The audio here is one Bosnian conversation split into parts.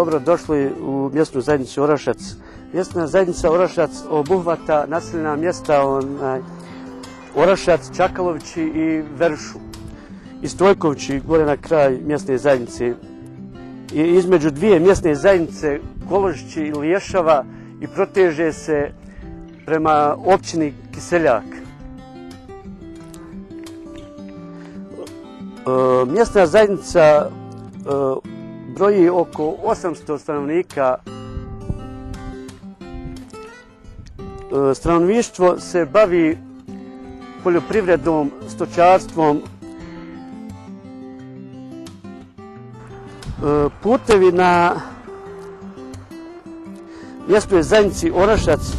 Dobro došli u mjesnu zajednicu Orašac. Mjesna zajednica Orašac obuhvata naseljena mjesta onaj, Orašac, Čakalovići i Veršu. I Stojkovići gore na kraj mjesne zajednice. I između dvije mjesne zajednice Koložići i Liješava i proteže se prema općini Kiseljak. E, mjesna zajednica e, broji oko 800 stanovnika. E, stanovništvo se bavi poljoprivredom, stočarstvom. E, putevi na mjestnoj zajednici Orašac e,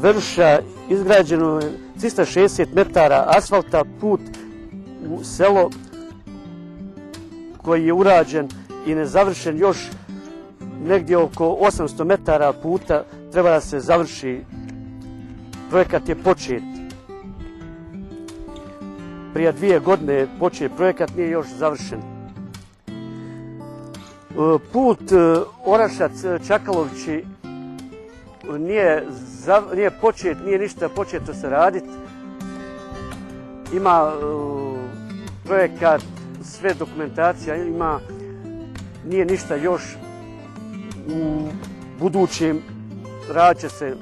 Veruša izgrađeno je 360 metara asfalta put u selo koji je urađen i nezavršen još negdje oko 800 metara puta treba da se završi. Projekat je počet. Prije dvije godine je počet projekat, nije još završen. E, put e, Orašac-Čakalovići e, nije, nije počet, nije ništa početo se raditi. Ima projekat, sve dokumentacija ima, nije ništa još u budućem raće se,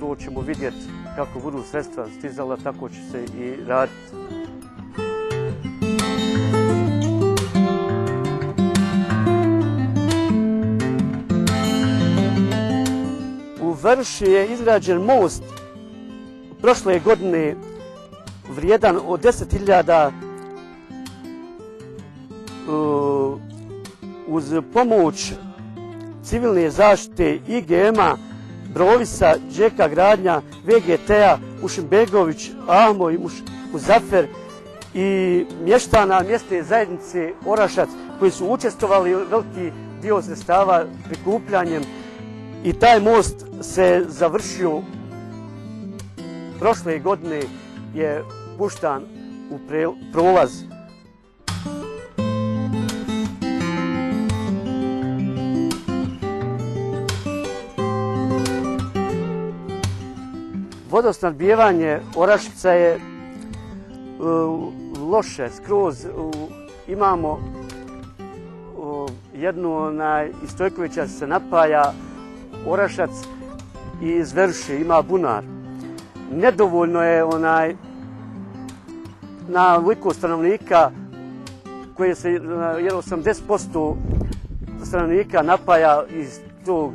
to ćemo vidjeti kako budu sredstva stizala, tako će se i raditi. U Vrši je izgrađen most prošle godine vrijedan od 10.000 uz pomoć civilne zaštite IGM-a, Brovisa, Đeka Gradnja, VGT-a, Ušimbegović, Ahmo i Muzafer i mještana mjestne zajednice Orašac koji su učestovali veliki dio sredstava prikupljanjem. I taj most se završio. Prošle godine je puštan u prolaz. Vodosnadbijevanje Orašica je uh, loše, skroz. Uh, imamo uh, jednu onaj, iz Stojkovića se napaja Orašac i iz ima bunar. Nedovoljno je onaj na liku stanovnika koje se jer 80% stanovnika napaja iz tog,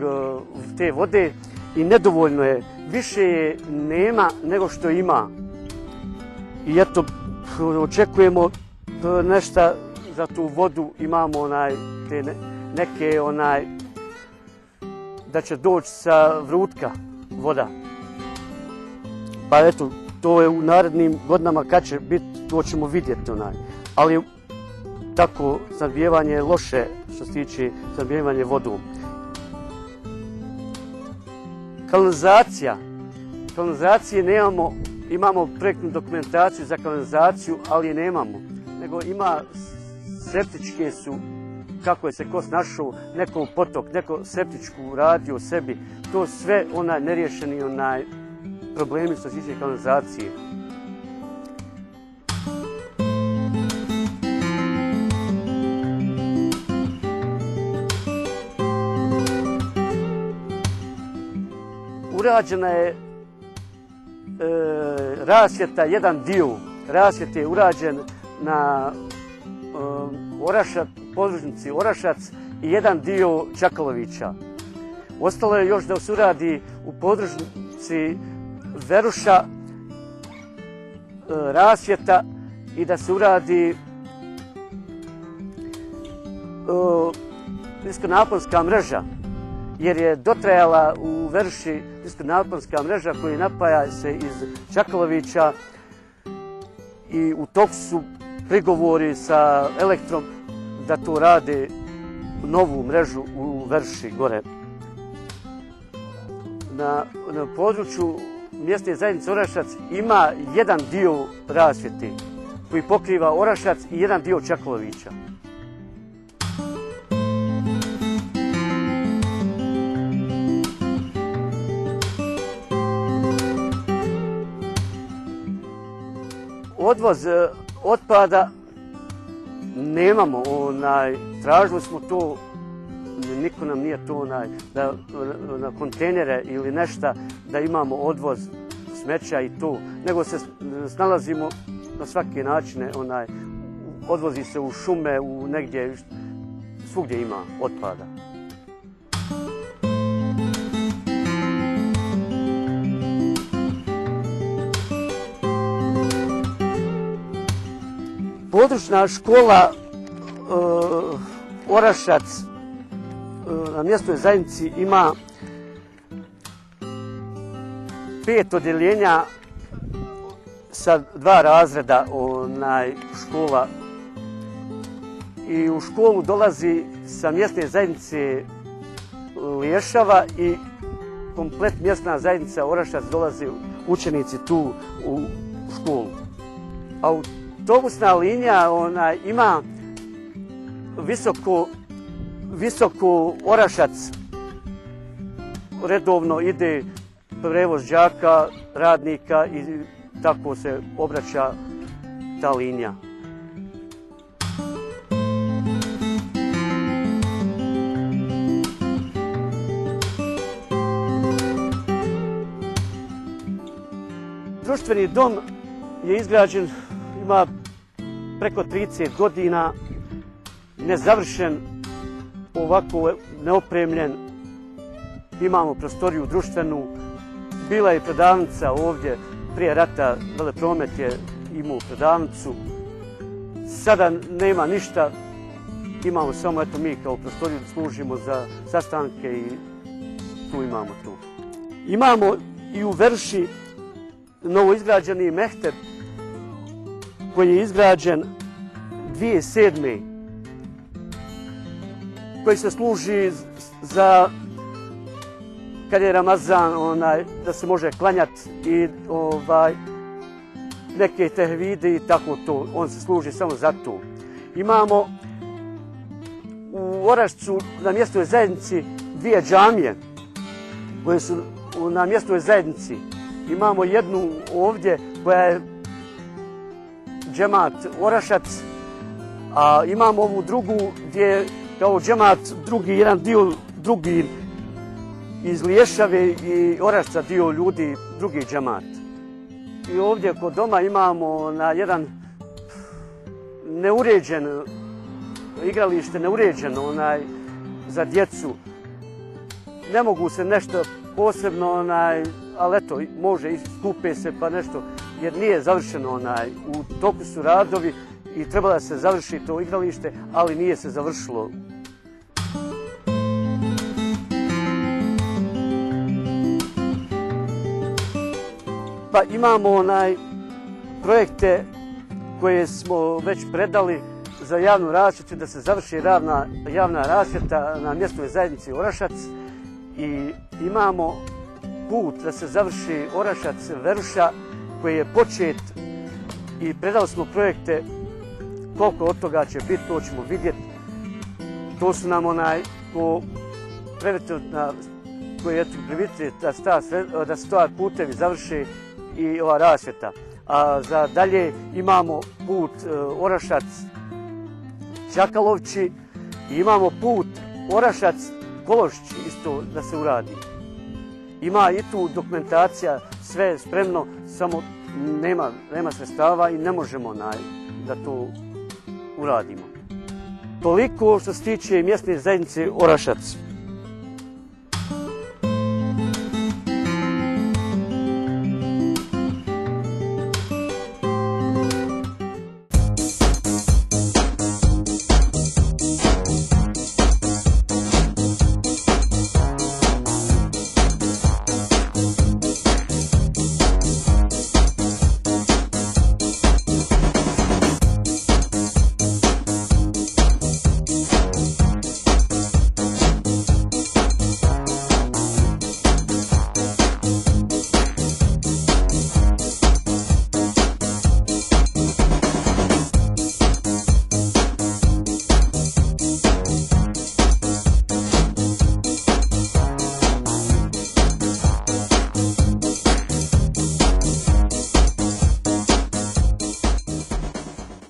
te vode i nedovoljno je više je nema nego što ima. I eto, očekujemo e, nešto za tu vodu, imamo onaj, te neke onaj, da će doći sa vrutka voda. Pa eto, to je u narednim godinama kad će biti, to ćemo vidjeti onaj. Ali tako, zanbijevanje je loše što se tiče zanbijevanje vodom kanalizacija. Kanalizacije nemamo, imamo projektnu dokumentaciju za kanalizaciju, ali je nemamo. Nego ima septičke su, kako je se kos našao, neko potok, neko septičku uradio sebi. To sve onaj neriješeni onaj problemi što se tiče kanalizacije. Urađena je e, rasvjeta, jedan dio rasvjete je urađen na e, Orašac, podružnici Orašac i jedan dio Čakalovića. Ostalo je još da se uradi u podružnici Veruša e, rasvjeta i da se uradi e, niskonaponska mreža jer je dotrajala u Verši naponska mreža koja napaja se iz Čakalovića i u toku su prigovori sa elektrom da to rade novu mrežu u Verši gore. Na, na području mjesne zajednice Orašac ima jedan dio rasvjeti koji pokriva Orašac i jedan dio Čakalovića. Odvoz e, otpada nemamo, onaj, tražili smo to, niko nam nije to onaj, da, na kontejnere ili nešto da imamo odvoz smeća i to, nego se snalazimo na svake načine, onaj, odvozi se u šume, u negdje, svugdje ima otpada. Područna škola eh, Orašac eh, na mjestnoj zajednici ima pet odjeljenja sa dva razreda onaj škola i u školu dolazi sa mjesne zajednice Liješava i komplet mjesna zajednica Orašac dolazi učenici tu u školu. Autobusna linija ona ima visoku, visoku Orašac redovno ide prevoz đaka, radnika i tako se obraća ta linija. Društveni dom je izgrađen, ima preko 30 godina, nezavršen, ovako neopremljen. Imamo prostoriju društvenu, bila je prodavnica ovdje, prije rata velepromet je imao prodavnicu. Sada nema ništa, imamo samo eto mi kao prostoriju da služimo za sastanke i tu imamo tu. Imamo i u Verši novoizgrađeni mehter koji je izgrađen 2007. koji se služi za kad je Ramazan, onaj, da se može klanjati i ovaj, neke tehvide i tako to. On se služi samo za to. Imamo u Orašcu na mjestnoj zajednici dvije džamije koje su na mjestnoj zajednici. Imamo jednu ovdje koja je džemat Orašac, a imamo ovu drugu gdje kao džemat drugi, jedan dio drugi iz Liješave i Orašca dio ljudi, drugi džemat. I ovdje kod doma imamo na jedan neuređen igralište, neuređeno onaj, za djecu. Ne mogu se nešto posebno, onaj, ali eto, može i skupe se pa nešto, jer nije završeno onaj, u toku su radovi i treba da se završi to igralište, ali nije se završilo. Pa imamo onaj projekte koje smo već predali za javnu rasvjetu, da se završi ravna, javna rasvjeta na mjestnoj zajednici Orašac i imamo put da se završi Orašac Veruša koji je počet i predali smo projekte koliko od toga će biti, to ćemo vidjeti. To su nam onaj ko prevetljena koji je privitri da, da se ta putevi završi i ova rasvjeta. A za dalje imamo put e, Orašac Čakalovći i imamo put Orašac Kološći isto da se uradi. Ima i tu dokumentacija, sve spremno, samo nema, nema sredstava i ne možemo naj, da to uradimo. Toliko što se tiče mjesne zajednice Orašac.